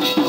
you.